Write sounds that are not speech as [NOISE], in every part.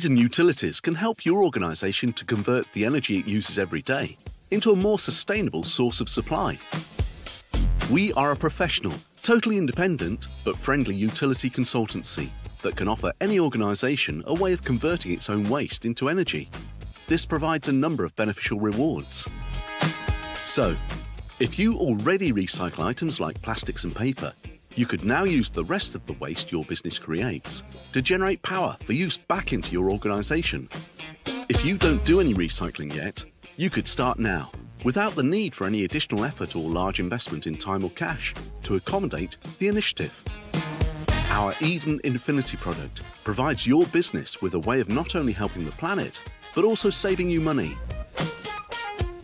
Eden Utilities can help your organisation to convert the energy it uses every day into a more sustainable source of supply. We are a professional, totally independent, but friendly utility consultancy that can offer any organisation a way of converting its own waste into energy. This provides a number of beneficial rewards. So, if you already recycle items like plastics and paper, you could now use the rest of the waste your business creates to generate power for use back into your organisation. If you don't do any recycling yet, you could start now without the need for any additional effort or large investment in time or cash to accommodate the initiative. Our Eden Infinity product provides your business with a way of not only helping the planet, but also saving you money.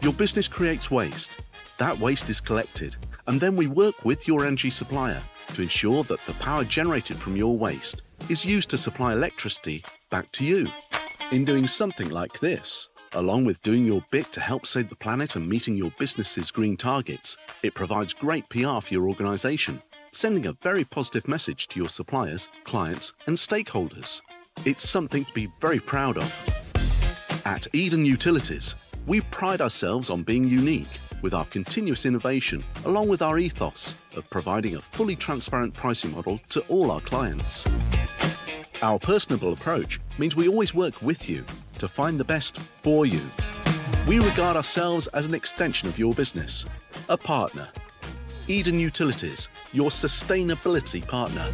Your business creates waste. That waste is collected, and then we work with your energy supplier to ensure that the power generated from your waste is used to supply electricity back to you. In doing something like this, along with doing your bit to help save the planet and meeting your business's green targets, it provides great PR for your organisation, sending a very positive message to your suppliers, clients, and stakeholders. It's something to be very proud of. At Eden Utilities, we pride ourselves on being unique with our continuous innovation, along with our ethos of providing a fully transparent pricing model to all our clients. Our personable approach means we always work with you to find the best for you. We regard ourselves as an extension of your business, a partner. Eden Utilities, your sustainability partner.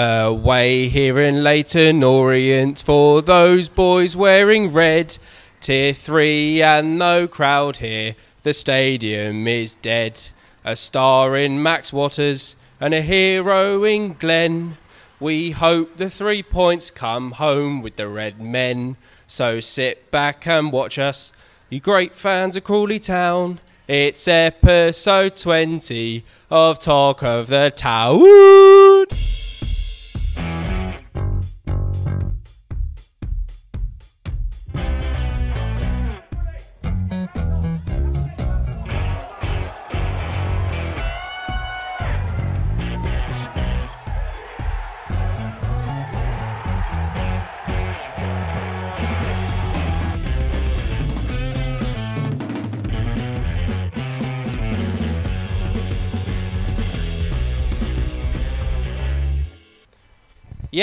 Away here in Leyton Orient for those boys wearing red. Tier 3 and no crowd here. The stadium is dead. A star in Max Watters and a hero in Glenn. We hope the three points come home with the red men. So sit back and watch us, you great fans of Crawley Town. It's episode 20 of Talk of the Town.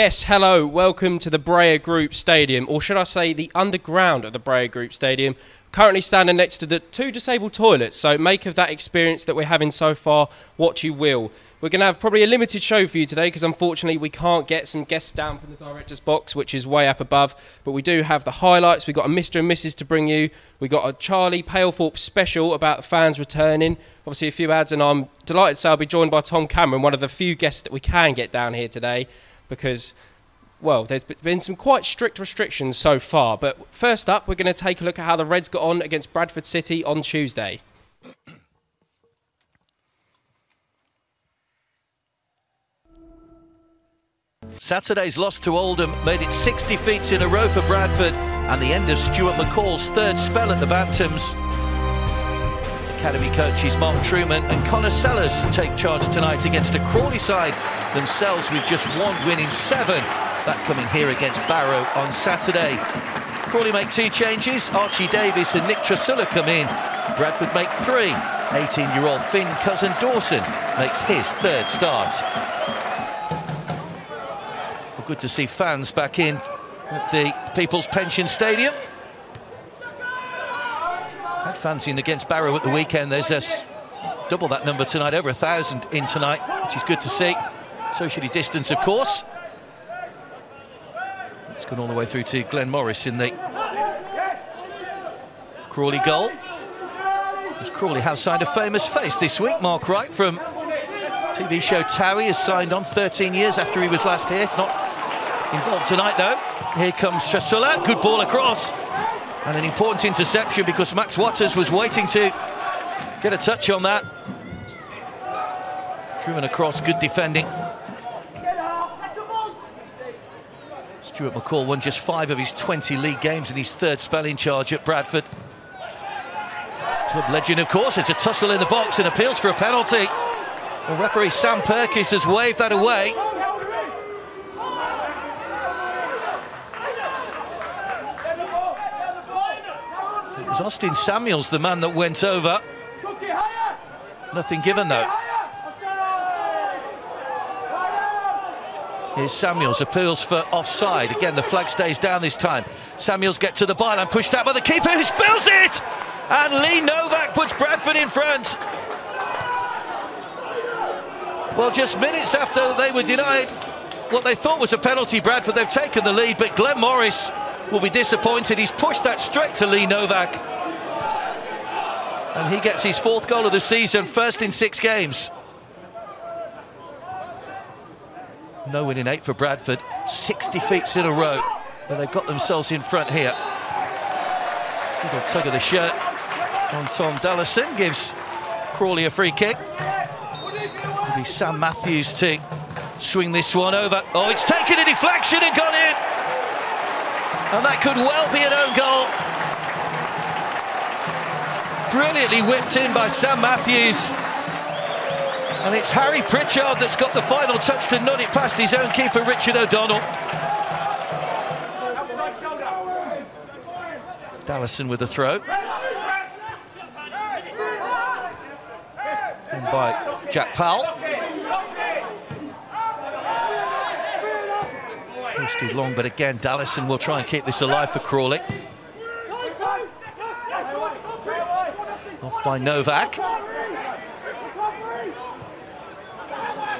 Yes, hello, welcome to the Breyer Group Stadium, or should I say the underground of the Breyer Group Stadium. Currently standing next to the two disabled toilets, so make of that experience that we're having so far what you will. We're going to have probably a limited show for you today because unfortunately we can't get some guests down from the director's box, which is way up above. But we do have the highlights. We've got a Mr. and Mrs. to bring you. We've got a Charlie Palethorpe special about fans returning. Obviously, a few ads, and I'm delighted to say I'll be joined by Tom Cameron, one of the few guests that we can get down here today because, well, there's been some quite strict restrictions so far. But first up, we're going to take a look at how the Reds got on against Bradford City on Tuesday. Saturday's loss to Oldham made it six defeats in a row for Bradford and the end of Stuart McCall's third spell at the Bantams. Academy coaches Mark Trueman and Conor Sellars take charge tonight against a Crawley side themselves with just one win in seven. That coming here against Barrow on Saturday. Crawley make two changes. Archie Davies and Nick Tsaroulla come in. Bradford make three. 18-year-old Finn Cousin Dawson makes his third start. Well, good to see fans back in at the People's Pension Stadium. In against Barrow at the weekend. There's a double that number tonight, over a thousand in tonight, which is good to see. Socially distanced, of course. It's gone all the way through to Glenn Morris in the Crawley goal. As Crawley have signed a famous face this week. Mark Wright from TV show Towie has signed on 13 years after he was last here. It's not involved tonight, though. Here comes Tsaroulla. Good ball across. And an important interception because Max Watters was waiting to get a touch on that. Driven across, good defending. Stuart McCall won just five of his 20 league games in his third spell in charge at Bradford. Club legend, of course, it's a tussle in the box and appeals for a penalty. The referee Sam Purkiss has waved that away. Was Austin Samuels, the man that went over. Nothing given, though. Here's Samuels, appeals for offside. Again, the flag stays down this time. Samuels get to the byline, pushed out by the keeper who spills it! And Lee Novak puts Bradford in front. Well, just minutes after they were denied what they thought was a penalty, Bradford, they've taken the lead, but Glenn Morris will be disappointed. He's pushed that straight to Lee Novak. And he gets his fourth goal of the season, first in six games. No win in eight for Bradford. Six defeats in a row. But they've got themselves in front here. Little tug of the shirt on Tom Dallison gives Crawley a free kick. It'll be Sam Matthews to swing this one over. Oh, it's taken a deflection and gone in. And that could well be an own goal. Brilliantly whipped in by Sam Matthews. And it's Harry Pritchard that's got the final touch to nod it past his own keeper, Richard O'Donnell. Dallison with the throw. And by Jack Powell. Posted long, but again, Dallison will try and keep this alive for Crawley. Off by Novak.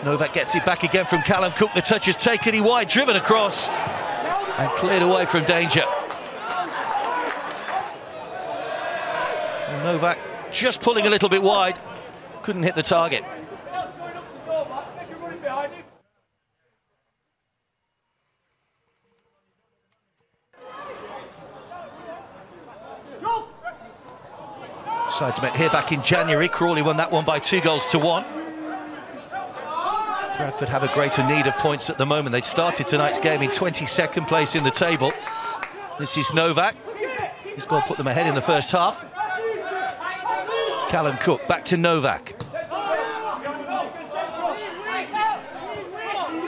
Novak gets it back again from Callum Cook. The touch is taken, he wide, driven across and cleared away from danger. And Novak just pulling a little bit wide, couldn't hit the target. Sides met here back in January. Crawley won that one by two goals to one. Bradford have a greater need of points at the moment. They started tonight's game in 22nd place in the table. This is Novak. He's going to put them ahead in the first half. Callum Cook back to Novak.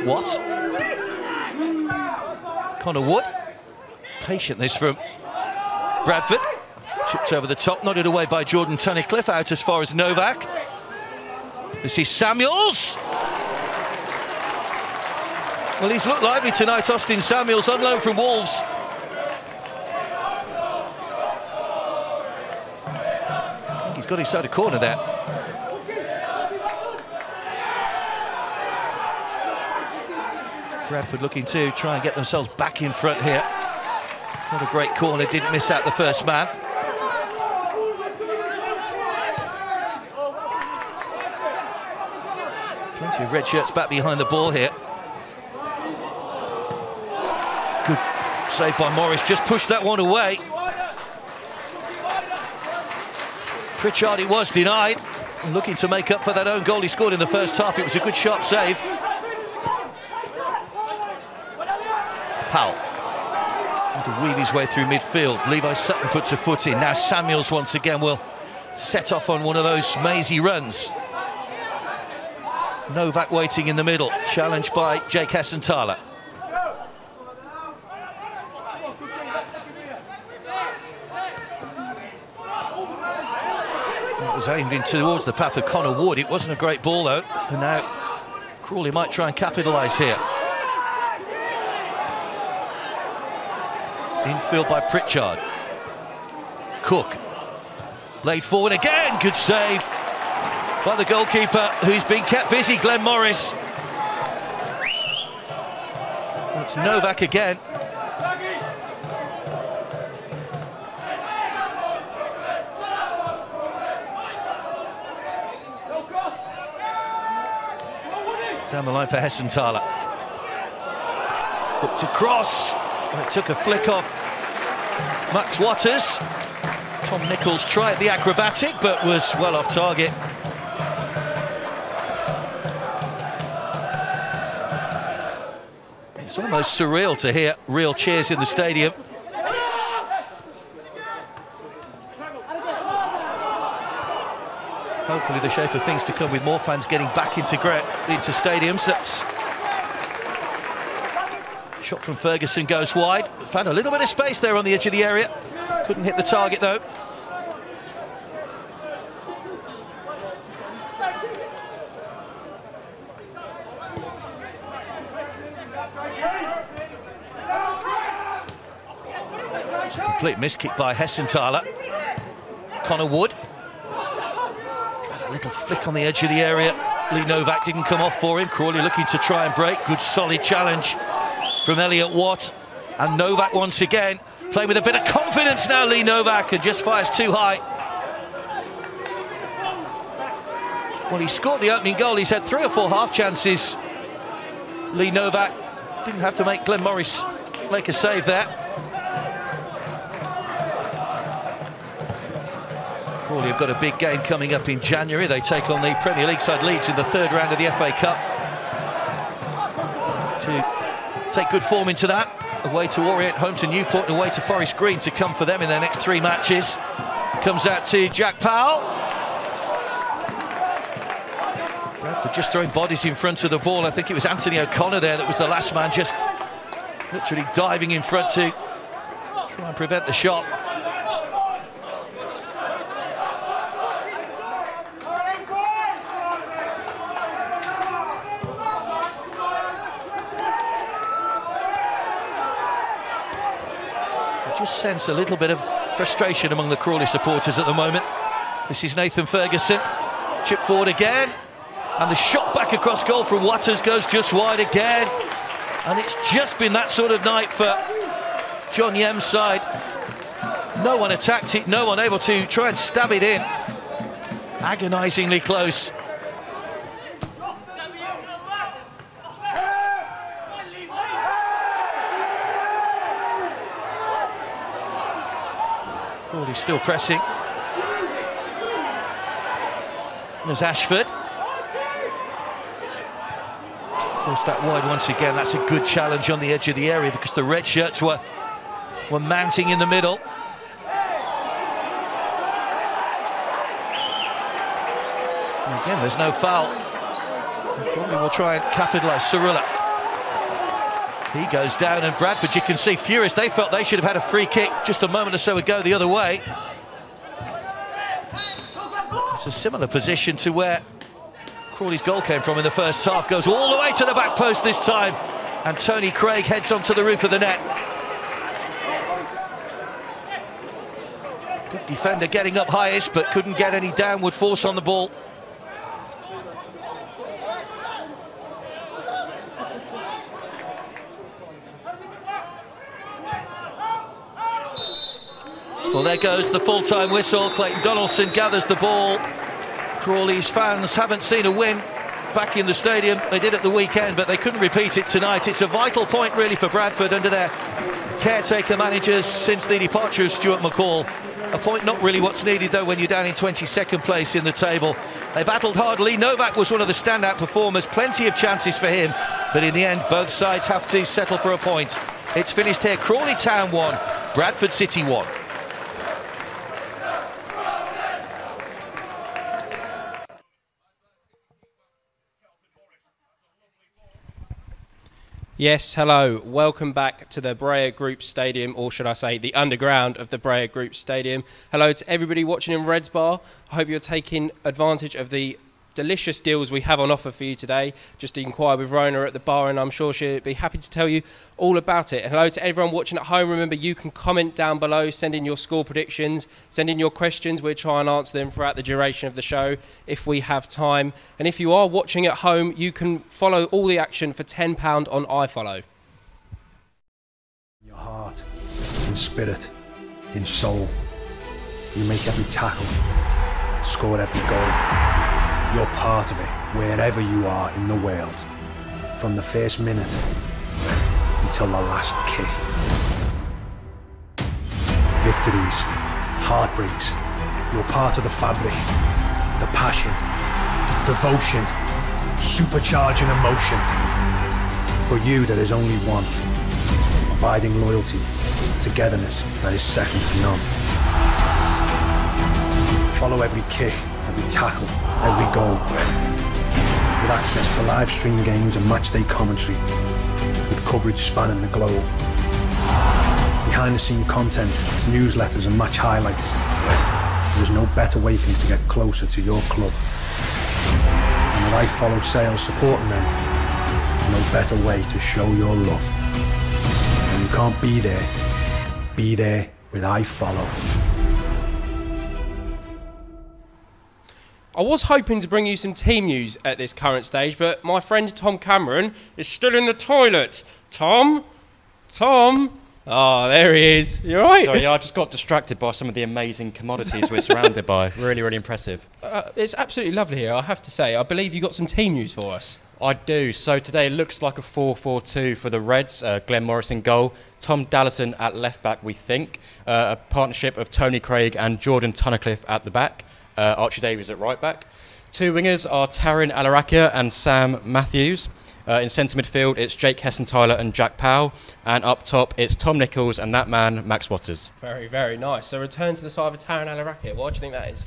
What? Connor Wood. Patient this from Bradford. Chipped over the top, nodded away by Jordan Tunnicliffe, out as far as Novak. This is Samuels. Well, he's looked lively tonight, Austin Samuels, on loan from Wolves. he's got his side of corner there. Bradford looking to try and get themselves back in front here. Not a great corner, didn't miss out the first man. Red shirts back behind the ball here. Good save by Morris, just pushed that one away. Pritchard, it was denied. Looking to make up for that own goal he scored in the first half. It was a good sharp save. Powell. To weave his way through midfield. Levi Sutton puts a foot in. Now Samuels once again will set off on one of those mazy runs. Novak waiting in the middle, challenged by Jake Hessenthaler. It was aimed in towards the path of Connor Wood. It wasn't a great ball though, and now Crawley might try and capitalise here. Infield by Pritchard. Cook. Laid forward again. Good save by the goalkeeper, who's been kept busy, Glenn Morris. It's Novak again. Down the line for Hessenthaler. Looked across. It took a flick off Max Watters. Tom Nichols tried the acrobatic, but was well off target. Almost surreal to hear real cheers in the stadium. Hopefully the shape of things to come with more fans getting back into, into stadiums. That's Shot from Ferguson goes wide. Found a little bit of space there on the edge of the area. Couldn't hit the target though. Complete miskick by Hessenthaler. Connor Wood. A little flick on the edge of the area. Lee Novak didn't come off for him. Crawley looking to try and break. Good solid challenge from Elliot Watt. And Novak once again playing with a bit of confidence now, Lee Novak, and just fires too high. Well, he scored the opening goal. He's had three or four half chances. Lee Novak didn't have to make Glenn Morris make a save there. Crawley have got a big game coming up in January. They take on the Premier League side Leeds in the third round of the FA Cup. To take good form into that. Away to Orient, home to Newport, and away to Forest Green to come for them in their next three matches. Comes out to Jack Powell. Bradford just throwing bodies in front of the ball. I think it was Anthony O'Connor there that was the last man, just literally diving in front to try and prevent the shot. Sense a little bit of frustration among the Crawley supporters at the moment. This is Nathan Ferguson. Chip forward again. And the shot back across goal from Watters goes just wide again. And it's just been that sort of night for John Yems' side. No one attacked it, no one able to try and stab it in. Agonisingly close. Crawley still pressing. There's Ashford. Forced that wide once again. That's a good challenge on the edge of the area because the red shirts were, were mounting in the middle. And again, there's no foul. Will try and capitalise. Tsaroulla he goes down, and Bradford, you can see, furious. They felt they should have had a free kick just a moment or so ago the other way. It's a similar position to where Crawley's goal came from in the first half. Goes all the way to the back post this time. And Tony Craig heads onto the roof of the net. Good defender getting up highest, but couldn't get any downward force on the ball. Well, there goes the full-time whistle. Clayton Donaldson gathers the ball. Crawley's fans haven't seen a win back in the stadium. They did at the weekend, but they couldn't repeat it tonight. It's a vital point, really, for Bradford under their caretaker managers since the departure of Stuart McCall. A point not really what's needed, though, when you're down in 22nd place in the table. They battled hardly. Novak was one of the standout performers. Plenty of chances for him. But in the end, both sides have to settle for a point. It's finished here. Crawley Town 1, Bradford City 1. Yes, hello. Welcome back to the Breyer Group Stadium, or should I say the underground of the Breyer Group Stadium. Hello to everybody watching in Reds Bar. I hope you're taking advantage of the delicious deals we have on offer for you today. Just inquire with Rona at the bar, and I'm sure she'll be happy to tell you all about it. And hello to everyone watching at home. Remember, you can comment down below, send in your score predictions, send in your questions. We'll try and answer them throughout the duration of the show if we have time. And if you are watching at home, you can follow all the action for £10 on iFollow. Your heart, in spirit, in soul, you make every tackle, score every goal. You're part of it, wherever you are in the world. From the first minute until the last kick. Victories, heartbreaks. You're part of the fabric, the passion, devotion, supercharging emotion. For you, there is only one. Abiding loyalty, togetherness that is second to none. Follow every kick, every tackle, every goal. With access to live stream games and matchday commentary, with coverage spanning the globe. Behind the scene content, newsletters and match highlights. There is no better way for you to get closer to your club. And with follow sales supporting them, there's no better way to show your love. When you can't be there, be there with iFollow. I was hoping to bring you some team news at this current stage, but my friend Tom Cameron is still in the toilet. Tom? Tom? Oh, there he is. You're right? Sorry, yeah, I just got distracted by some of the amazing commodities we're surrounded by. [LAUGHS] Really, really impressive. Uh, it's absolutely lovely here, I have to say. I believe you got some team news for us. I do. So today it looks like a 4-4-2 for the Reds. Uh, Glenn Morris in goal. Tom Dallison at left back, we think. Uh, a partnership of Tony Craig and Jordan Tunnicliffe at the back uh, Archie Davies at right back. Two wingers are Tarryn Allarakhia and Sam Matthews. Uh, in centre midfield, it's Jake Hessenthaler and Jack Powell. And up top, it's Tom Nichols and that man, Max Watters. Very, very nice. So return to the side of Tarryn Allarakhia. What do you think that is?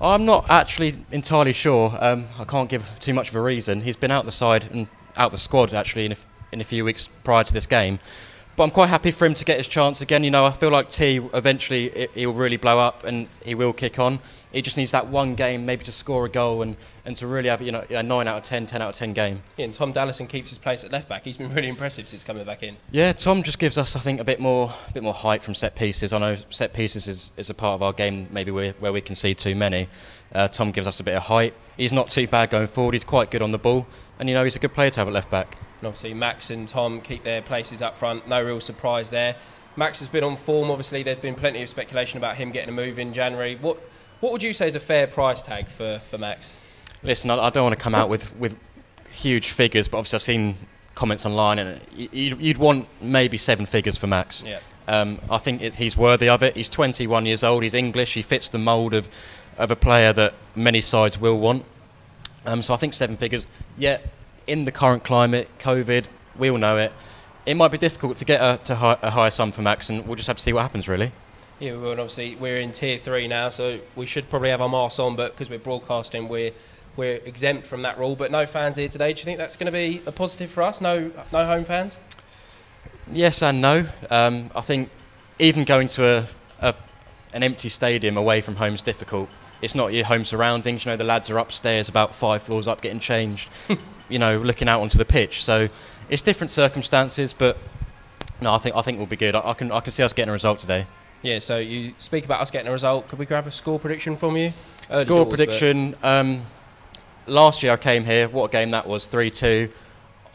I'm not actually entirely sure. Um, I can't give too much of a reason. He's been out the side and out the squad actually in a, in a few weeks prior to this game. But I'm quite happy for him to get his chance again. You know, I feel like T eventually he'll really blow up and he will kick on. He just needs that one game maybe to score a goal and, and to really have you know a 9 out of 10, 10 out of 10 game. Yeah, and Tom Dallison keeps his place at left back. He's been really impressive since coming back in. Yeah, Tom just gives us I think a bit more a bit more height from set pieces. I know set pieces is, is a part of our game maybe where we can see too many. Uh, Tom gives us a bit of height. He's not too bad going forward. He's quite good on the ball, and you know he's a good player to have at left back. And obviously Max and Tom keep their places up front. No real surprise there. Max has been on form. Obviously, there's been plenty of speculation about him getting a move in January. What what would you say is a fair price tag for, for Max? Listen, I, I don't want to come out with, with huge figures, but obviously I've seen comments online, and you'd, you'd want maybe seven figures for Max. Yeah. Um, I think it, he's worthy of it. He's 21 years old. He's English. He fits the mould of, of a player that many sides will want. Um, so I think seven figures. Yeah, in the current climate, COVID, we all know it. It might be difficult to get a, to high, a higher sum for Max, and we'll just have to see what happens, really. Yeah, well, obviously we're in tier three now, so we should probably have our mask on, but because we're broadcasting, we're we're exempt from that rule. But no fans here today. Do you think that's going to be a positive for us? No, no home fans. Yes and no. Um, I think even going to a, a an empty stadium away from home is difficult. It's not your home surroundings. You know, the lads are upstairs, about five floors up, getting changed. [LAUGHS] you know, looking out onto the pitch. So it's different circumstances, but no, I think I think we'll be good. I, I can I can see us getting a result today. Yeah, so you speak about us getting a result. Could we grab a score prediction from you? Early Score doors, prediction. Um, last year I came here. What a game that was! Three two.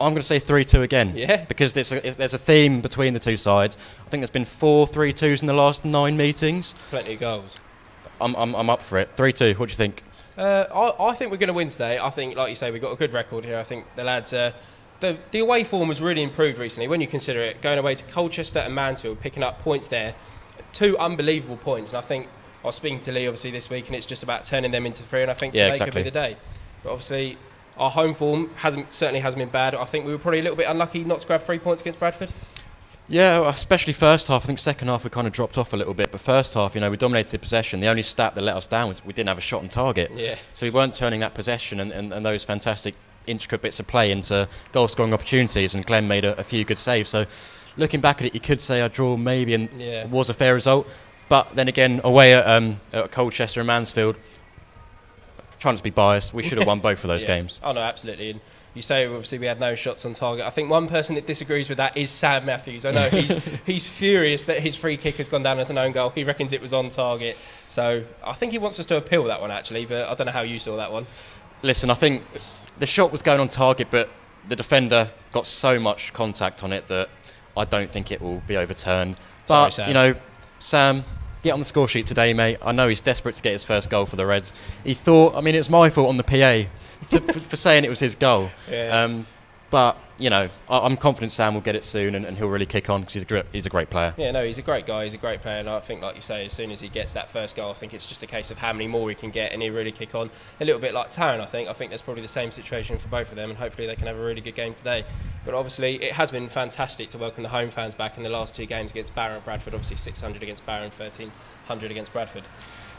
I'm going to say three two again. Yeah. Because there's a, there's a theme between the two sides. I think there's been four three twos in the last nine meetings. Plenty of goals. I'm I'm, I'm up for it. Three two. What do you think? Uh, I, I think we're going to win today. I think, like you say, we've got a good record here. I think the lads, uh, the, the away form has really improved recently. When you consider it, going away to Colchester and Mansfield, picking up points there, two unbelievable points. And I think I was speaking to Lee obviously this week, and it's just about turning them into three. And I think Yeah, today exactly. could be the day. But obviously, our home form hasn't certainly hasn't been bad. I think we were probably a little bit unlucky not to grab three points against Bradford. Yeah, especially first half. I think second half we kind of dropped off a little bit, but first half, you know, we dominated the possession. The only stat that let us down was we didn't have a shot on target. Yeah. So we weren't turning that possession and, and, and those fantastic intricate bits of play into goal scoring opportunities. And Glenn made a, a few good saves. So looking back at it, you could say our draw maybe and Yeah. was a fair result. But then again, away at, um, at Colchester and Mansfield, trying to be biased, we should have won [LAUGHS] both of those Yeah. games. Oh no, absolutely. And you say obviously we had no shots on target. I think one person that disagrees with that is Sam Matthews. I know [LAUGHS] he's he's furious that his free kick has gone down as an own goal. He reckons it was on target. So I think he wants us to appeal that one actually, but I don't know how you saw that one. Listen, I think the shot was going on target, but the defender got so much contact on it that I don't think it will be overturned. But Sam. you know, Sam, get on the score sheet today, mate. I know he's desperate to get his first goal for the Reds. He thought, I mean, it was my fault on the PA [LAUGHS] to, for, for saying it was his goal. Yeah. Um, but you know, I, I'm confident Sam will get it soon and, and he'll really kick on because he's a great, he's a great player. Yeah, no, he's a great guy. He's a great player, and I think, like you say, as soon as he gets that first goal, I think it's just a case of how many more he can get, and he really kick on. A little bit like Tarryn, I think. I think there's probably the same situation for both of them, and hopefully they can have a really good game today. But obviously, it has been fantastic to welcome the home fans back in the last two games against Barrow and Bradford. Obviously, 600 against Barrow and 1300 against Bradford.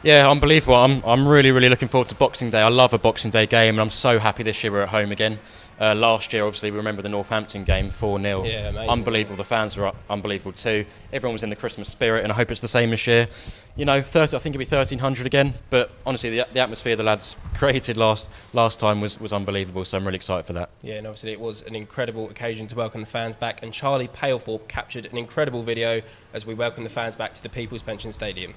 Yeah, unbelievable. I'm, I'm really, really looking forward to Boxing Day. I love a Boxing Day game, and I'm so happy this year we're at home again. Uh, last year, obviously, we remember the Northampton game 4 0. Yeah, amazing. Unbelievable. The fans were unbelievable too. Everyone was in the Christmas spirit, and I hope it's the same this year. You know, 30, I think it'll be 1300 again, but honestly, the, the atmosphere the lads [LAUGHS] created last, last time was, was unbelievable, so I'm really excited for that. Yeah, and obviously it was an incredible occasion to welcome the fans back, and Charlie Palethorpe captured an incredible video as we welcome the fans back to the People's Pension Stadium.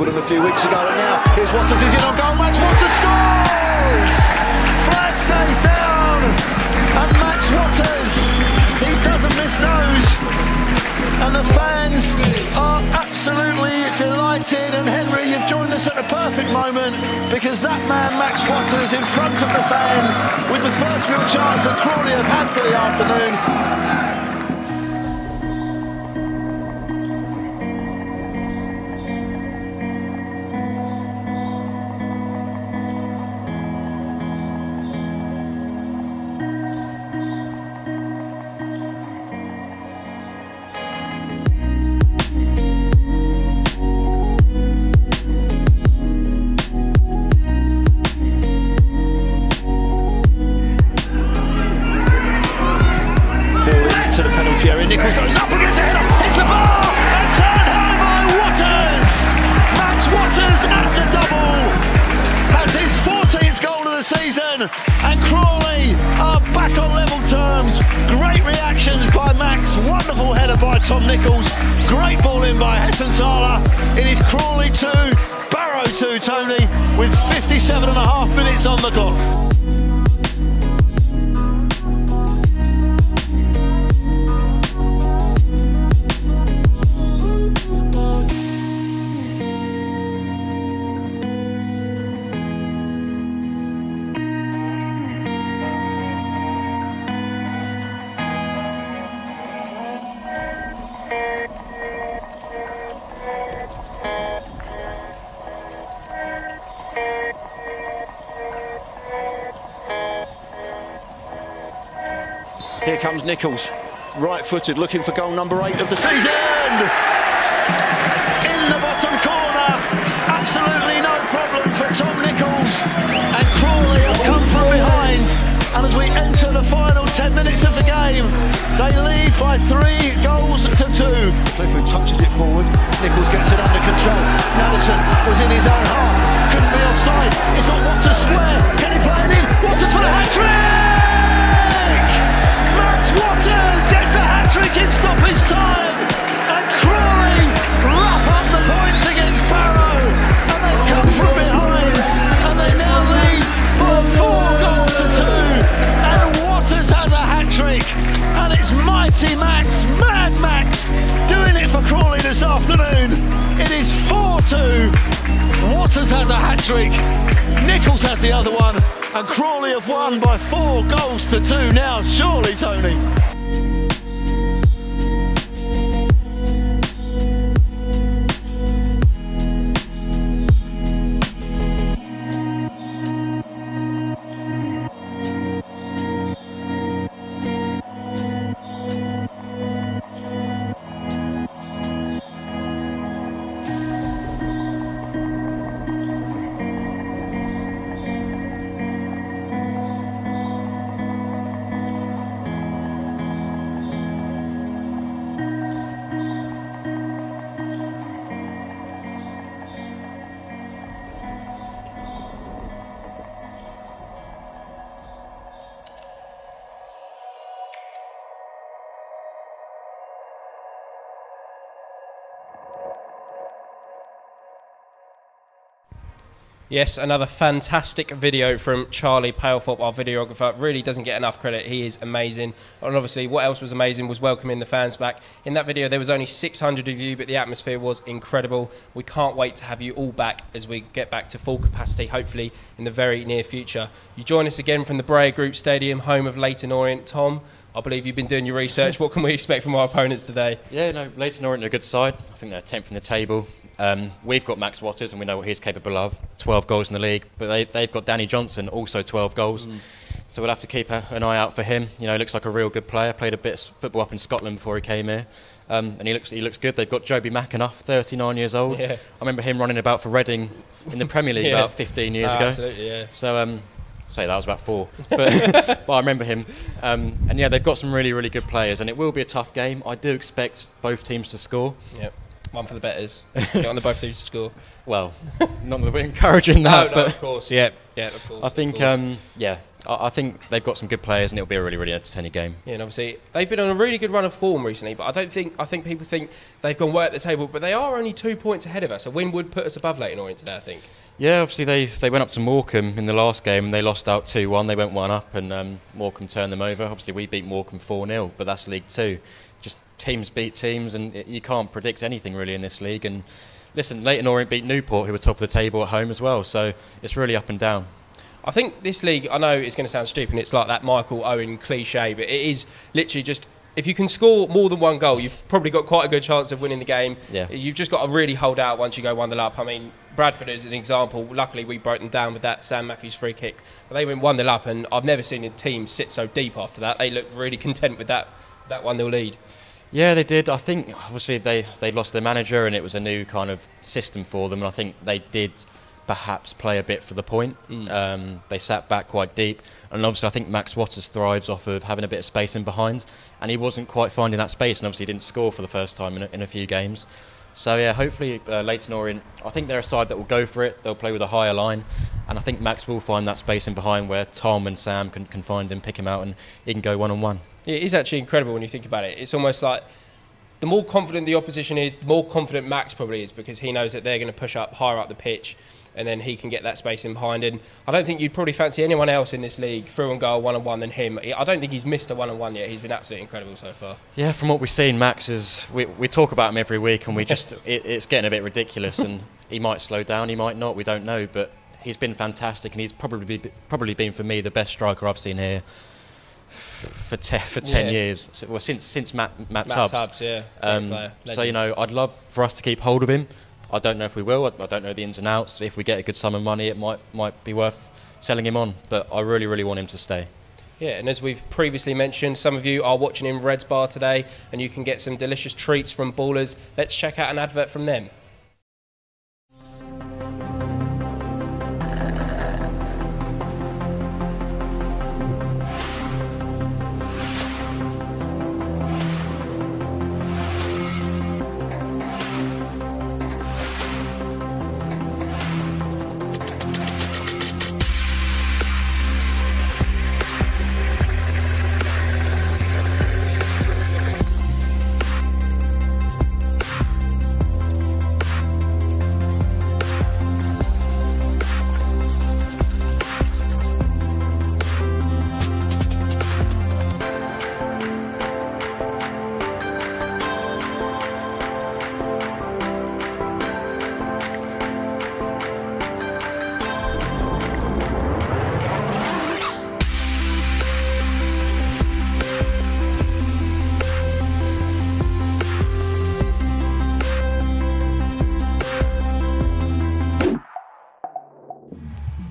Wimbledon a few weeks ago. And now here's Watters, Is in on goal. Max Watters scores! Flag stays down! And Max Watters, he doesn't miss those. And the fans are absolutely delighted. And Henry, you've joined us at the perfect moment because that man, Max Watters, in front of the fans with the first real chance that Crawley have had for the afternoon. Nichols, right-footed, looking for goal number eight of the season. In the bottom corner, absolutely no problem for Tom Nichols. And Crawley have come from behind. And as we enter the final 10 minutes of the game, they lead by three goals to two. Clifford touches it forward. Nichols gets it under control. Madison was in his own half. Couldn't be offside. He's got Watters square. Can he play it in? Watters for the hat-trick! Watters gets a hat-trick in stoppage time. And Crawley wrap up the points against Barrow. And they come from behind. And they now lead for four goals to two. And Watters has a hat-trick. And it's mighty Max, Mad Max, doing it for Crawley this afternoon. It is 4-2. Watters has a hat-trick. Nichols has the other one and Crawley have won by four goals to two now, surely, Tony. Yes, another fantastic video from Charlie Palethorpe, our videographer. Really doesn't get enough credit. He is amazing. And obviously, what else was amazing was welcoming the fans back. In that video, there was only 600 of you, but the atmosphere was incredible. We can't wait to have you all back as we get back to full capacity, hopefully in the very near future. You join us again from the Breyer Group Stadium, home of Leyton Orient. Tom, I believe you've been doing your research. what can we expect from our opponents today? Yeah, no, Leyton Orient are a good side. I think they're 10th in the table. Um, we've got Max Watters, and we know what he's capable of 12 goals in the league. But they, they've got Danny Johnson, also 12 goals. Mm. So we'll have to keep a, an eye out for him. You know, he looks like a real good player. Played a bit of football up in Scotland before he came here. Um, and he looks he looks good. They've got Jobi McAnuff, 39 years old. Yeah. I remember him running about for Reading in the Premier League [LAUGHS] yeah. about 15 years oh, ago. Absolutely, yeah. So um, say that was about four, [LAUGHS] but, but I remember him. Um, and yeah, they've got some really really good players, and it will be a tough game. I do expect both teams to score. Yep. One for the betters. Get on the both teams to score. [LAUGHS] Well, not that we're encouraging that, no, but of course, yeah, yeah, of course. I think, um, yeah, I, I, think they've got some good players, and it'll be a really, really entertaining game. Yeah, and obviously they've been on a really good run of form recently, but I don't think I think people think they've gone way at the table, but they are only two points ahead of us. A win would put us above Leyton Orient today, I think. Yeah, obviously they they went up to Morecambe in the last game and they lost out two one. They went one up and um, Morecambe turned them over. Obviously we beat Morecambe four 0 but that's League Two Just teams beat teams, and you can't predict anything really in this league. And listen, Leyton Orient beat Newport, who were top of the table at home as well. So it's really up and down. I think this league, I know it's going to sound stupid, it's like that Michael Owen cliche, but it is literally just if you can score more than one goal, you've probably got quite a good chance of winning the game. Yeah. You've just got to really hold out once you go 1 0 up. I mean, Bradford is an example. Luckily, we broke them down with that Sam Matthews free kick. But they went 1 0 up, and I've never seen a team sit so deep after that. They looked really content with that, that 1 0 lead. Yeah, they did. I think obviously they, they lost their manager and it was a new kind of system for them. And I think they did perhaps play a bit for the point. Um, they sat back quite deep. And obviously, I think Max Watters thrives off of having a bit of space in behind. And he wasn't quite finding that space and obviously didn't score for the first time in a, in a few games. So, yeah, hopefully, uh, Leyton Orient, I think they're a side that will go for it. They'll play with a higher line. And I think Max will find that space in behind where Tom and Sam can, can find him, pick him out, and he can go one on one. It is actually incredible when you think about it. It's almost like the more confident the opposition is, the more confident Max probably is because he knows that they're going to push up higher up the pitch and then he can get that space in behind. And I don't think you'd probably fancy anyone else in this league through and goal one on one than him. I don't think he's missed a one on one yet. He's been absolutely incredible so far. Yeah, from what we've seen, Max is. We, we talk about him every week, and we just [LAUGHS] it, it's getting a bit ridiculous. And he might slow down, he might not. We don't know, but he's been fantastic, and he's probably probably been for me the best striker I've seen here for te- for ten Yeah. years. Well, since since Matt Matt, Matt Tubbs. Tubbs, yeah, Um, so you know, I'd love for us to keep hold of him. I don't know if we will. I, I don't know the ins and outs. If we get a good sum of money, it might might be worth selling him on. But I really really want him to stay. Yeah, and as we've previously mentioned, some of you are watching in Reds Bar today, and you can get some delicious treats from Ballers. Let's check out an advert from them.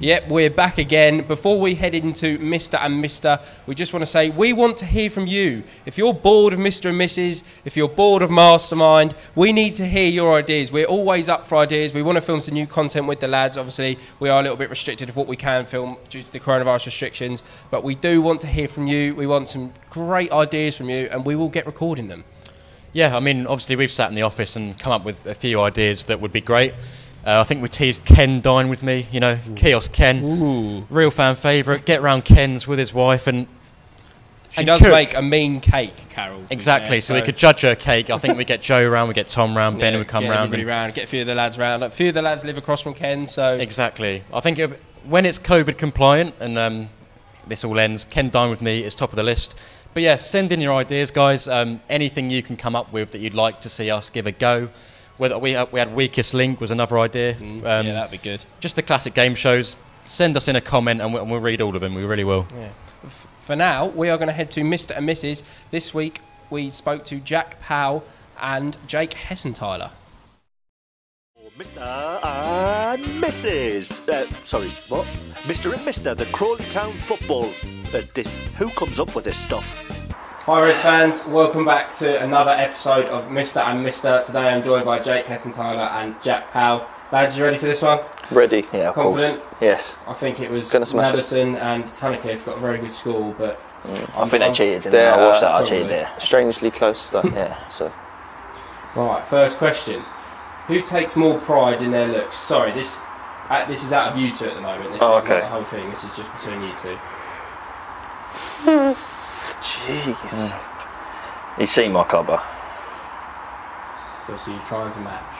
Yep, we're back again. Before we head into Mr. and Mr., we just want to say we want to hear from you. If you're bored of Mr. and Mrs., if you're bored of Mastermind, we need to hear your ideas. We're always up for ideas. We want to film some new content with the lads. Obviously, we are a little bit restricted of what we can film due to the coronavirus restrictions, but we do want to hear from you. We want some great ideas from you, and we will get recording them. Yeah, I mean, obviously we've sat in the office and come up with a few ideas that would be great. Uh, I think we teased Ken dine with me, you know, Kiosk Ken, Ooh. real fan favourite. Get round Ken's with his wife and She and does cook. make a mean cake, Carol. exactly. fair, so, we could judge her cake. I think we get Joe round, we get Tom round, Ben yeah, would come get round. everybody round, get a few of the lads round. A few of the lads live across from Ken, so Exactly. I think it, when it's COVID compliant and um, this all ends, Ken Dine with me is top of the list. But yeah, send in your ideas, guys. Um, anything you can come up with that you'd like to see us give a go. Whether we had, we had weakest link was another idea. Um, Mm, yeah, that'd be good. just the classic game shows. Send us in a comment and we'll, and we'll read all of them. We really will. Yeah. F- For now, we are going to head to Mr. and Mrs. This week, we spoke to Jack Powell and Jake Hessenthaler. Mr. and Mrs. Uh, sorry, what? Mr. and Mr. The Crawley Town Football. Uh, di- who comes up with this stuff? Hi, Reds fans. Welcome back to another episode of Mr. and Mr. Today, I'm joined by Jake Hessenthaler and Jack Powell. Lads, you ready for this one? Ready? Yeah, of Confident? course. Yes. I think it was Gonna smash it. Madison and Tunnicliffe got a very good score, but I think they cheated. Didn't they? They're, I watched that. uh, I cheated probably. there. Strangely close, though. [LAUGHS] Yeah. So Right, first question. Who takes more pride in their looks? Sorry, this uh, this is out of you two at the moment. This Oh, is okay. not the whole team. This is just between you two. [LAUGHS] jeez. You see my cover. So, so you're trying to match.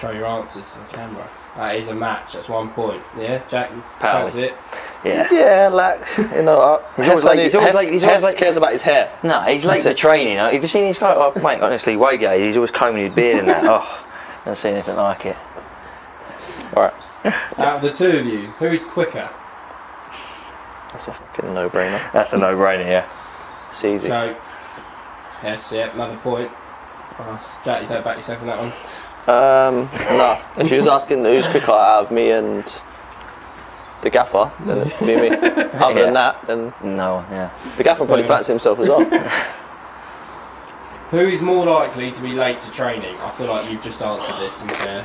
Show your answers to the camera. That is a match. That's one point. Yeah, Jack. Pally. That's it. Yeah. Yeah, like you know, uh, He's always Hess late- he's always Hess- late- he's always Hess late. cares about his hair. No, he's late That's for it. training. Have you seen his guy? Oh, mate, honestly, Waygate, he's always combing his beard and that. [LAUGHS] Oh, never seen anything like it. All right, [LAUGHS] Out of the two of you, who's quicker? that's a fucking no-brainer. That's a no-brainer, yeah. It's easy. Joe. Yes, yeah, another point. Nice. Jack, you don't back yourself on that one. Um, no, if you was asking who's quicker out of me and the gaffer, then it'd be me. [LAUGHS] Other Yeah. than that, then No, yeah. the gaffer probably fancy himself as well. [LAUGHS] Who is more likely to be late to training? I feel like you've just answered this, to be fair.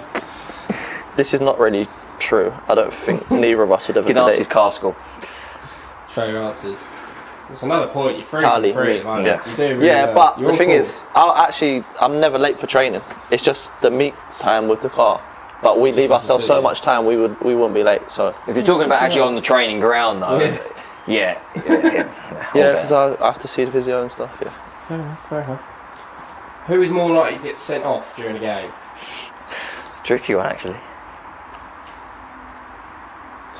This is not really true. I don't think [LAUGHS] neither of us would ever Good be answer late. is Carskill. Show your answers. It's another point. You're free Ali, for free. me, Like, yeah. You do really Yeah, well. but You're the on thing course. is, I'll actually, I'm never late for training. It's just the meet time with the car. But we leave doesn't ourselves suit so you. much time, we would, we wouldn't be late. So If you're talking about actually on the training ground, though, Yeah. yeah. yeah, yeah, yeah. yeah, because I, I have to see the physio and stuff. Yeah. Fair enough, fair enough. Who is more likely to get sent off during a game? Tricky one, actually.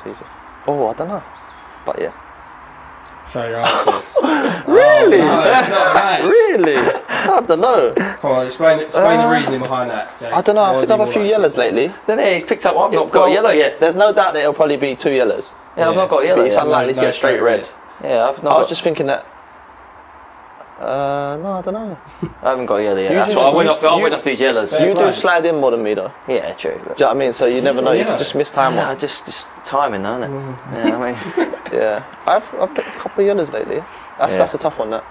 It's easy. Oh, I don't know. But yeah. Show your answers. [LAUGHS] Really? Oh, no, it's not that. [LAUGHS] Really? I don't know. Come on, explain, explain Uh, the reasoning behind that. Jake. I don't know. I've is picked up a few yellows lately. Then yeah, he's picked up. I've not got Well, a yellow yet. There's no doubt that it'll probably be two yellows. Yeah, I've not got a yellow But it's yet. unlikely to no get straight straight red. Yeah, I've not. I was got- just thinking that. Uh, no, I don't know. I haven't got a yellow yet. You That's just- what I went you- off. I you- off these yellows. You play. do slide in more than me, though. Do Yeah, true. Do you know what I mean? So you never know. You Yeah. can just miss time Yeah, on. just just timing, though, isn't it? Yeah, I mean, [LAUGHS] Yeah, I've I've picked a couple of yellows lately. That's Yeah. that's a tough one. That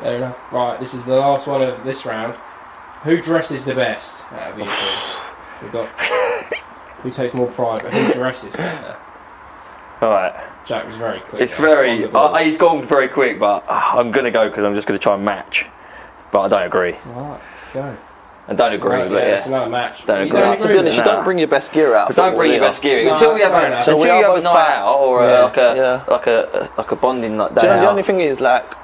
Fair enough. Right, this is the last one of this round. Who dresses the best out of you two? We've got. [LAUGHS] Who takes more pride, but who dresses better? all right. Jack was very quick. It's very. Uh, he's gone very quick, but uh, I'm gonna go because I'm just gonna try and match. But I don't agree. Right, go. I don't agree. Right, but yeah, yeah. it's another match. Don't You agree. Nah, to be honest, you don't bring your best gear out. But don't football, bring your best gear No, until we have a enough. So until we you have a both night back. out or Yeah. a, like a Yeah. like a like a bonding like day Do you know the only thing is like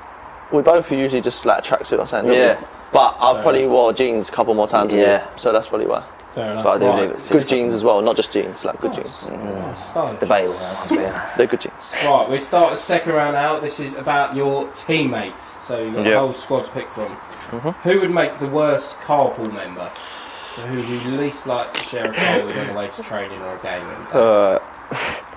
we both are usually just like tracksuit or something. don't Yeah. we? But I've Fair probably enough. wore jeans a couple more times. a Yeah. year, so that's probably why. Fair enough. But I do right. leave it. Good jeans as well, not just jeans, like good jeans. Start. Debatable. that one. They're good jeans. Right, we start the second round out. This is about your teammates. So you've got the Yeah. whole squad to pick from. Mm-hmm. Who would make the worst carpool member? So who would you least like to share a car with on the way to training or a game? Uh, [LAUGHS]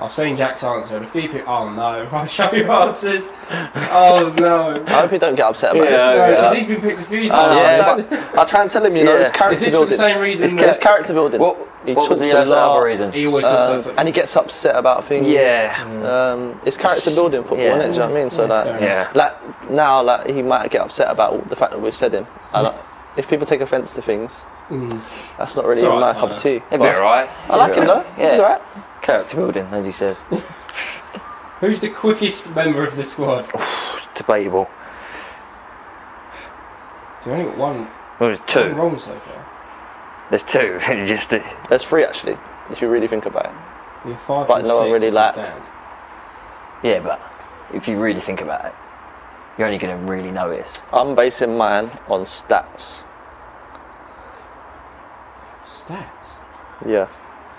I've seen Jack's answer and a few people. Oh no! [LAUGHS] Right, show your answers. Oh no! I hope you don't get upset about Yeah, this. No, yeah. he's been picked a few Oh, times. Yeah, [LAUGHS] but I try and tell him, you know, Yeah. it's is character this for the same reason? It's, that it's character building. what He what was the other, other reason? he always Um, and he gets upset about things. Yeah. Um, it's character building football, Yeah. isn't it? Do you know what I mean? So Yeah, like, Yeah. like now, like he might get upset about the fact that we've said him. And, like, if people take offence to things, Mm. that's not really It's all my cup of tea. He'll be But alright. I like him though. Yeah. He's alright. Character building, as he says. [LAUGHS] Who's the quickest member of the squad? Debatable. You only got one, Well, there's two. wrong so far. There's two. [LAUGHS] You just There's three actually, if you really think about it. You're five But from no one really as you lacked. yeah, but if you really think about it, you're only gonna really notice. I'm basing mine on stats. Stats. Yeah.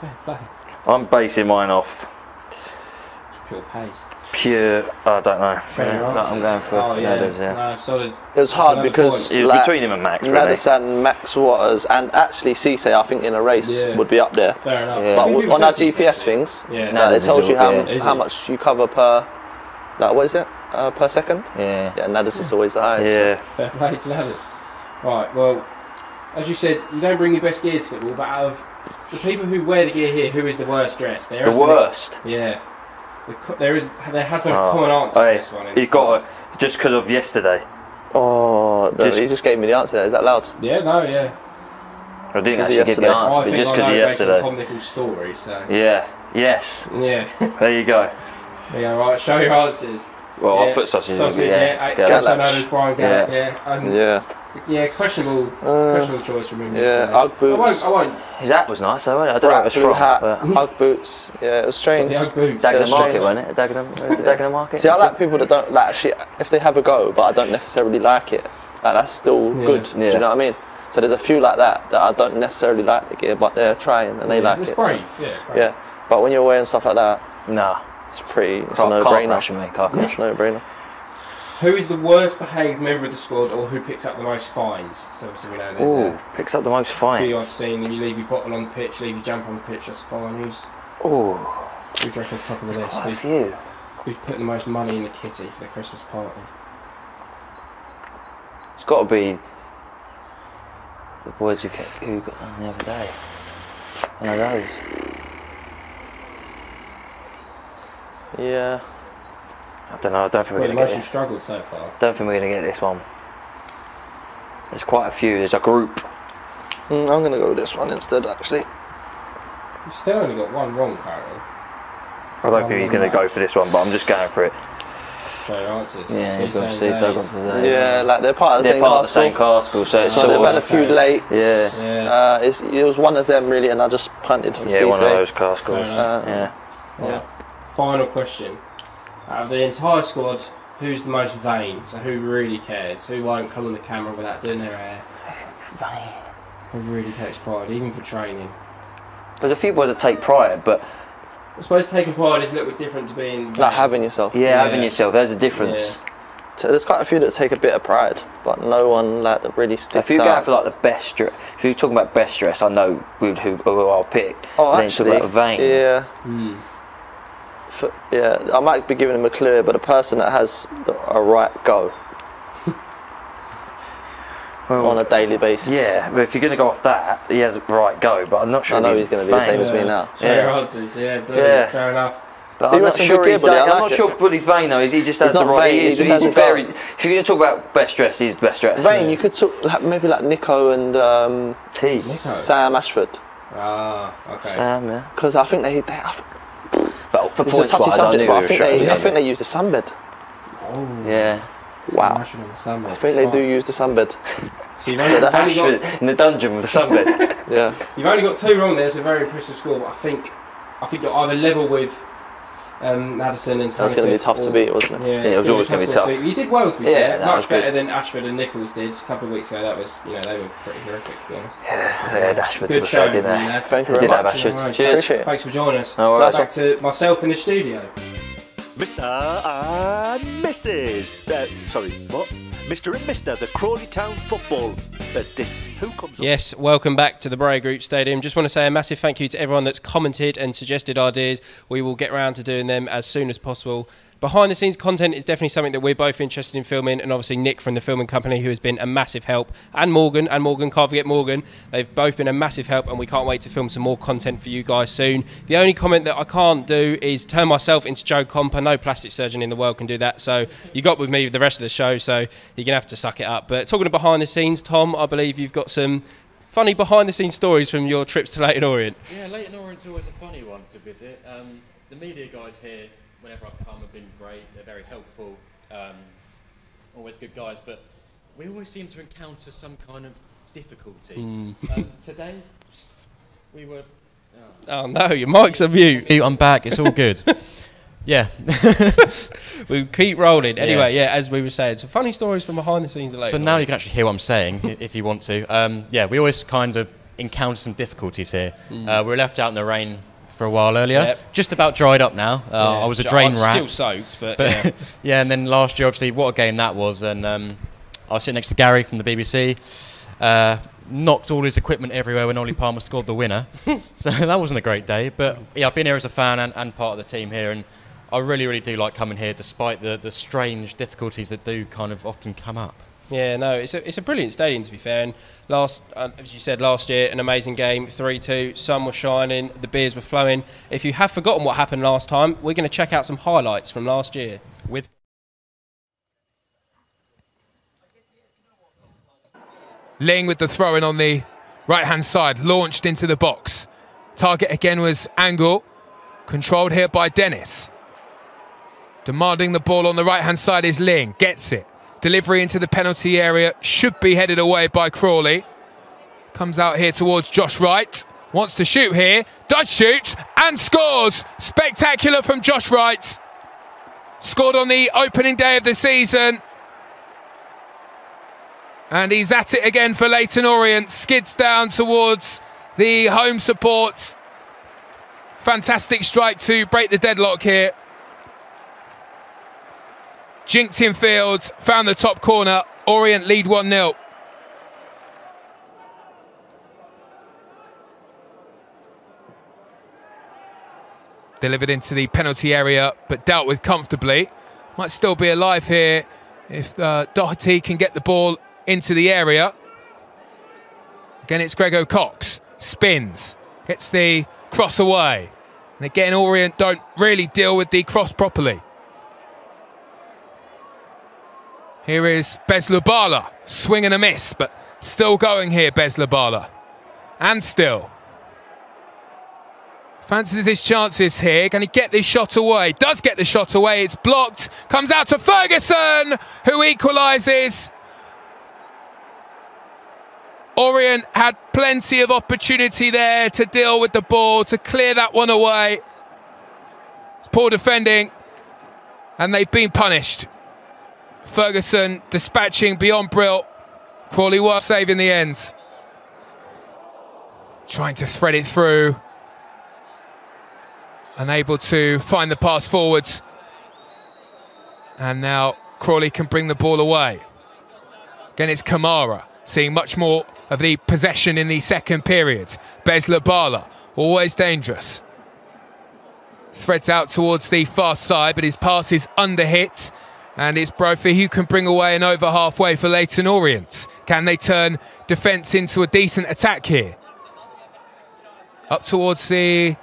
Fair play. I'm basing mine off It's pure pace. pure. I don't know. Yeah, answers. I'm going for Oh yeah. Ladders, yeah. No, solid. It was hard another because. It was like, between him and Max, really. Madison, Max Watters, and actually Cisse, I think in a race Yeah. would be up there. Fair enough. Yeah. But w- on our GPS actually. things, Yeah. No, it tells you how, yeah. How much you cover per, like what is it, uh, per second? Yeah. Yeah, and Nadis is always the highest. Yeah. Fair play to ladders. Right, well, as you said, you don't bring your best gear to football, but out of the people who wear the gear here, who is the worst dressed? There The is- worst. Yeah. The co- there is, there has been a Oh, common answer hey, for this one. Eh? You the got past. to just because of yesterday. Oh, no, Just- he just gave me the answer there. Is that loud? Yeah, no, yeah. I didn't Because actually give the yesterday. Oh, I answer, but think just I because know of based on yesterday. Tom Nichols' story, so Yeah. Yes. yeah. There you go. yeah, right. Show your answers. Well, yeah. I'll put sausage. Sausage, in. yeah. Yeah. yeah. yeah. Also known as Brian Gallagher, yeah. Yeah. yeah, questionable, Uh, questionable choice from him. yeah, yesterday. Ugg I won't, boots. I won't. His hat was nice, though. Wasn't it? I don't know Black what it blue was from. hat, but- Ugg boots. Yeah, it was strange. The Ugg boots. Dagenham That's Market, strange. wasn't it? Dagenham, was it Dagenham Market? See, I like people that don't like actually if they have a go, but I don't necessarily like it. Like that's still Yeah. good. Do you know what I mean? So there's a few like that that I don't necessarily like the gear, but they're trying and they Yeah, like it's it. brave. Yeah, brave. Yeah, But when you're wearing stuff like that, Nah. it's pretty. It's Car, a car no-brainer. crash, mate. Car crash. It's no brainer. Who is the worst behaved member of the squad, or who picks up the most fines? So obviously we know there's Ooh, a picks up the most few fines. I've seen. You leave your bottle on the pitch, leave your jump on the pitch. That's a fine. Who's Ooh, who do you reckon's top of the list? quite a Who's, few. who's put the most money in the kitty for the Christmas party? It's got to be the boys who, kept, who got done the other day. One of those. Yeah. I don't know. I don't think Well, we're the going most to you've get. struggled so far. Don't think we're going to get this one. There's quite a few. There's a group. Mm, I'm gonna go with this one instead. Actually. You've still only got one wrong currently. I don't think he's going to go for this one, but I'm just going for it. Show your answers. Yeah, he's got Cisse to and see. So Yeah, like they're part of the They're same part of the same castle. castle, so it's So sort they've had a of, few Okay. late. yeah, Yeah. Uh, it's, it was one of them really, and I just punted for yeah, Cisse. one of those castles. Uh, Yeah, Yeah. Final question. Out of the entire squad, who's the most vain? So who really cares? Who won't come on the camera without doing their hair? Vain. Who really takes pride, even for training? there's a few boys that take pride, but I suppose taking pride is a little bit different to being vain. Like having yourself. yeah, Yeah. having yourself, there's a difference. So there's quite a few that take a bit of pride, but no one like that really sticks If you go for like the best dress, if you're talking about best dress, I know who, who, who I'll pick. oh, Then you actually, talk about vain. yeah, Hmm. For, yeah. I might be giving him a clue, but a person that has a right go Well, on a daily basis. yeah, but if you're going to go off that, he has a right go, but I'm not sure. I know if he's going to be the same as me now. Show Yeah. answers, yeah, Yeah. fair enough. But I'm not sure gear, he's, buddy, I I'm like not it. sure Bully's vain though. He just has He's the right. vain, he He's, just he's hasn't very. got- If you're going to talk about best dress, he's best dress. Vain, you could talk like, maybe like Nico and um, T. Sam Ashford, Ah, okay. Sam, yeah. because I think they, they I think But for it's a points touchy wise, I subject, knew but I think they, I think they use the sunbed. Oh, Yeah. Wow, the sunbed. I think they do use the sunbed. So [LAUGHS] you've only, that's you've only got [LAUGHS] In the dungeon with the sunbed. [LAUGHS] Yeah, You've only got two wrong there. It's a very impressive score, but I think I think you're either level with um, Madison and. that's going to be tough to or- beat, wasn't it? Yeah, it was always gonna be tough. tough. You did well to be Yeah, fair. Much was good. better than Ashford and Nichols did a couple of weeks ago. That was, you know, they were pretty horrific to be honest. yeah, they had Ashford to Good the show, side, didn't they? Thank you very did much. Ashford. Nice. Cheers. Thanks for joining us. No worries. Back to myself in the studio. Mr. and Mrs. Uh, sorry, what? Mr. and Mr. The Crawley Town Football. Who comes? Yes, welcome back to the Breyer Group Stadium. Just want to say a massive thank you to everyone that's commented and suggested ideas. We will get around to doing them as soon as possible. Behind the scenes content is definitely something that we're both interested in filming, and obviously Nick from the filming company, who has been a massive help, and Morgan, and Morgan, can't forget Morgan. They've both been a massive help, and we can't wait to film some more content for you guys soon. The only comment that I can't do is turn myself into Joe Comper. No plastic surgeon in the world can do that. So you got with me the rest of the show, so you're to have to suck it up. But talking of behind the scenes, Tom, I believe you've got some funny behind the scenes stories from your trips to Leyton Orient. Yeah, Leyton Orient's always a funny one to visit. Um, the media guys here, whenever I've come, have been great. They're very helpful, um, always good guys. But we always seem to encounter some kind of difficulty. Um, today, we were. Oh no, your mic's on mute. I'm back. It's all good. [LAUGHS] yeah. [LAUGHS] We keep rolling. Anyway, yeah. as we were saying, so funny stories from behind the scenes of Leyton. So now you can actually hear what I'm saying if you want to. Um, yeah, we always kind of encounter some difficulties here. Uh, we were left out in the rain for a while earlier. Yep. Just about dried up now. Uh, Yeah, I was a drain I'm rat. Still soaked, but, But yeah. [LAUGHS] yeah. and then last year, obviously, what a game that was. And um, I was sitting next to Gary from the BBC. Uh, knocked all his equipment everywhere when Ollie Palmer scored the winner. [LAUGHS] so [LAUGHS] that wasn't a great day. But yeah, I've been here as a fan and, and part of the team here. And I really, really do like coming here despite the, the strange difficulties that do kind of often come up. Yeah, no, it's a it's a brilliant stadium to be fair. And last, uh, as you said, last year an amazing game, three two. Sun was shining, the beers were flowing. If you have forgotten what happened last time, we're going to check out some highlights from last year. With Ling with the throw in on the right hand side, launched into the box. Target again was Angol, controlled here by Dennis. Demanding the ball on the right hand side is Ling, gets it. Delivery into the penalty area, should be headed away by Crawley. Comes out here towards Josh Wright, wants to shoot here, does shoot, and scores! Spectacular from Josh Wright. Scored on the opening day of the season. And he's at it again for Leyton Orient. Skids down towards the home support. Fantastic strike to break the deadlock here. Jinked in field, found the top corner. Orient lead 1 0. Delivered into the penalty area, but dealt with comfortably. Might still be alive here if uh, Doherty can get the ball into the area. Again, it's Grego Cox. Spins, gets the cross away. And again, Orient don't really deal with the cross properly. Here is Bez Lubala. Swing and a miss, but still going here, Bez Lubala. And still. Fancies his chances here. Can he get this shot away? Does get the shot away. It's blocked. Comes out to Ferguson, who equalises. Orient had plenty of opportunity there to deal with the ball, to clear that one away. It's poor defending, and they've been punished. Ferguson dispatching beyond Brill. Crawley was saving the ends. Trying to thread it through. Unable to find the pass forwards. And now Crawley can bring the ball away. Again, it's Kamara, seeing much more of the possession in the second period. Bez Lubala, always dangerous. Threads out towards the far side, but his pass is under hit. And it's Brophy who can bring away an over halfway for Leyton Orient. Can they turn defence into a decent attack here? Up towards the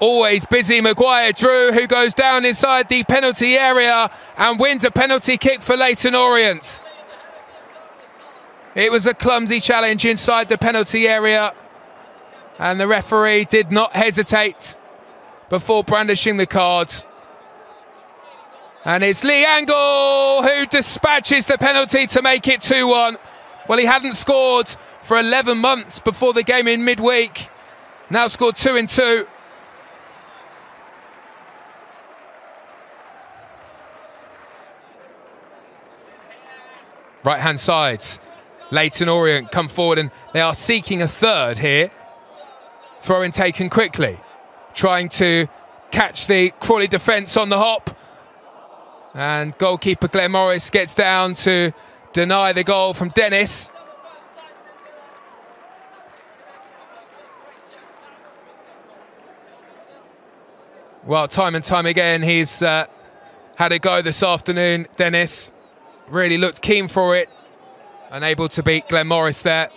always busy Maguire Drew, who goes down inside the penalty area and wins a penalty kick for Leyton Orient. It was a clumsy challenge inside the penalty area, and the referee did not hesitate before brandishing the cards. And it's Lee Angol who dispatches the penalty to make it 2 1. Well, he hadn't scored for 11 months before the game in midweek. Now scored 2 in 2. Right hand sides. Leyton Orient come forward and they are seeking a third here. Throw in taken quickly. Trying to catch the Crawley defence on the hop. And goalkeeper Glenn Morris gets down to deny the goal from Dennis. Well, time and time again, he's uh, had a go this afternoon, Dennis. Really looked keen for it. Unable to beat Glenn Morris there.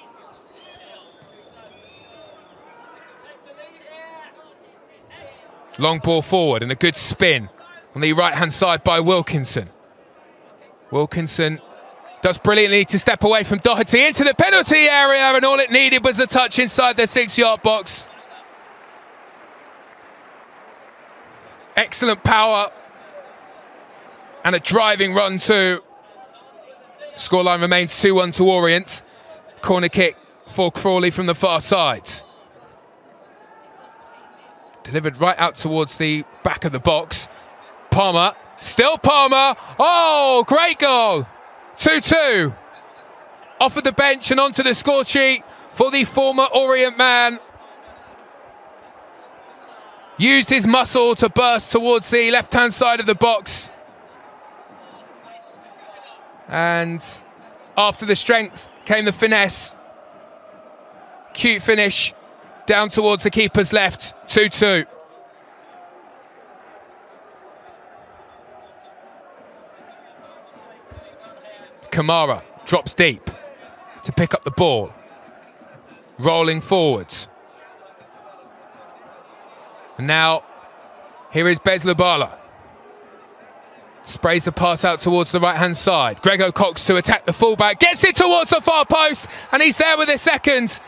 Long ball forward and a good spin on the right-hand side by Wilkinson. Wilkinson does brilliantly to step away from Doherty into the penalty area and all it needed was a touch inside the six-yard box. Excellent power and a driving run too. Scoreline remains 2-1 to Orient. Corner kick for Crawley from the far side. Delivered right out towards the back of the box. Palmer, still Palmer. Oh, great goal. 2-2. Off of the bench and onto the score sheet for the former Orient man. Used his muscle to burst towards the left-hand side of the box. And after the strength came the finesse. Cute finish down towards the keeper's left, 2 2. Kamara drops deep to pick up the ball. Rolling forwards. And now, here is Bez Lubala. Sprays the pass out towards the right-hand side. Grego Cox to attack the fullback. Gets it towards the far post. And he's there with his second.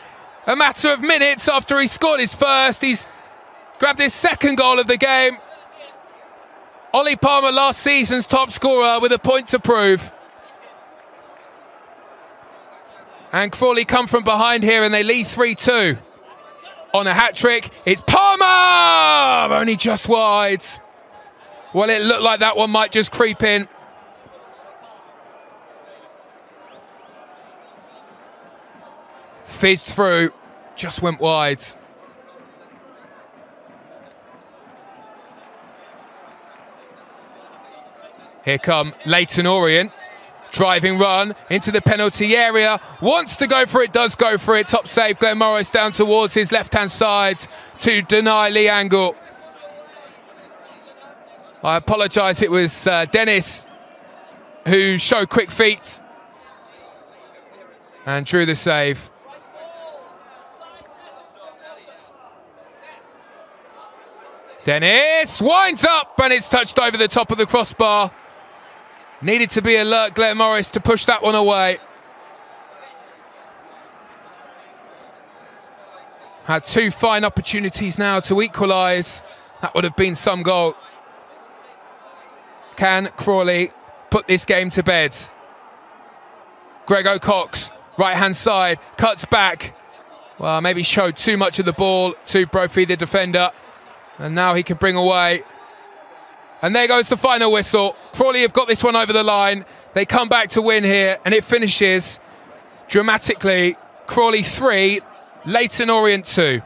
A matter of minutes after he scored his first. He's grabbed his second goal of the game. Ollie Palmer, last season's top scorer, with a point to prove. And Crawley come from behind here and they lead 3-2. On a hat-trick, it's Palmer! Only just wide. Well, it looked like that one might just creep in. Fizzed through, just went wide. Here come Leyton Orient. Driving run into the penalty area. Wants to go for it, does go for it. Top save, Glenn Morris down towards his left hand side to deny Lee Angol. I apologise, it was uh, Dennis who showed quick feet and drew the save. Dennis winds up and it's touched over the top of the crossbar. Needed to be alert, Glenn Morris, to push that one away. Had two fine opportunities now to equalise. That would have been some goal. Can Crawley put this game to bed? Grego Cox, right hand side, cuts back. Well, maybe showed too much of the ball to Brophy, the defender. And now he can bring away. And there goes the final whistle. Crawley have got this one over the line. They come back to win here, and it finishes dramatically. Crawley 3, Leyton Orient 2.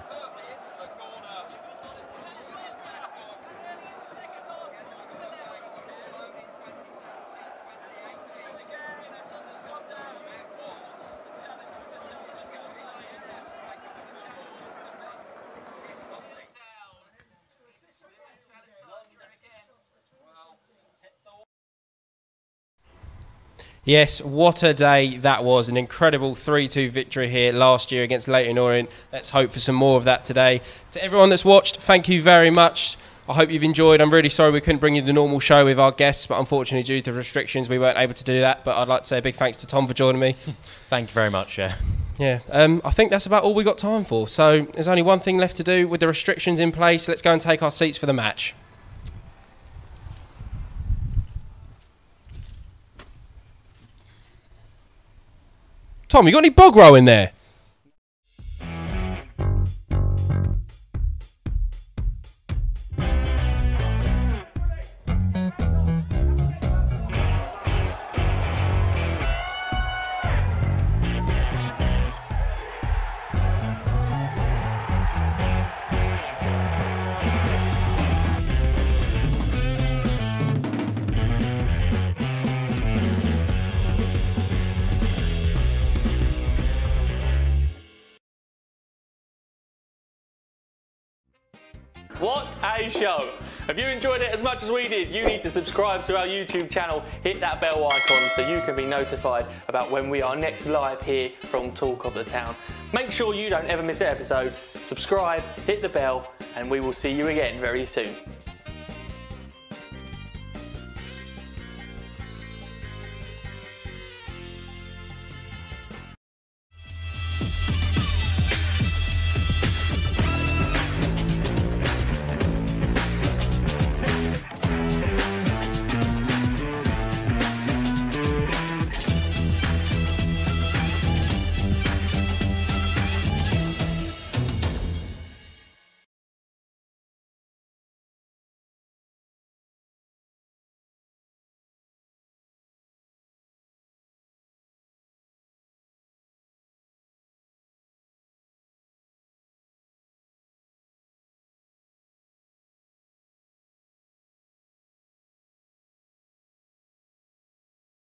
Yes, what a day that was. An incredible 3 2 victory here last year against Leyton Orient. Let's hope for some more of that today. To everyone that's watched, thank you very much. I hope you've enjoyed. I'm really sorry we couldn't bring you the normal show with our guests, but unfortunately, due to restrictions, we weren't able to do that. But I'd like to say a big thanks to Tom for joining me. [LAUGHS] Thank you very much, yeah. Yeah, um, I think that's about all we got time for. So there's only one thing left to do with the restrictions in place. Let's go and take our seats for the match. Tom, you got any bog roll in there? As we did, you need to subscribe to our YouTube channel, hit that bell icon so you can be notified about when we are next live here from Talk of the Town. Make sure you don't ever miss an episode, subscribe, hit the bell, and we will see you again very soon.